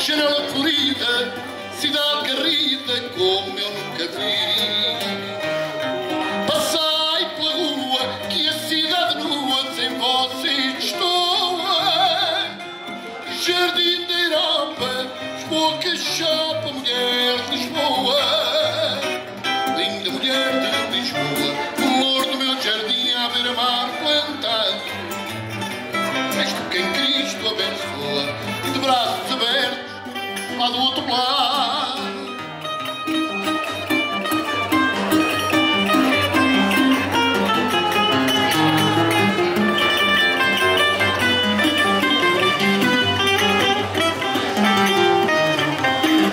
janela florida, cidade garrida como eu nunca vi. Passai pela rua que a cidade nua sem vocês destoa. Jardim da Europa, boca chapa, mulher Lisboa. Linda mulher de Lisboa, do outro lado.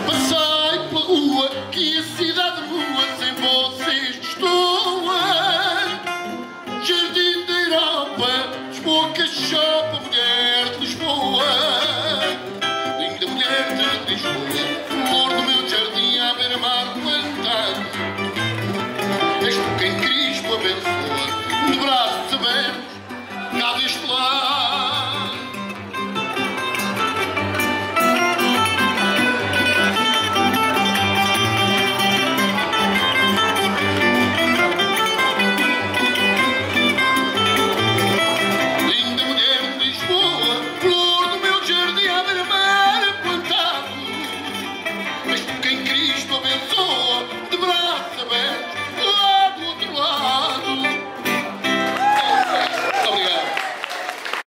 Passei pela rua que a cidade rua sem vocês estou. Jardim da Europa, desboca, chopa, mulher. Thank you.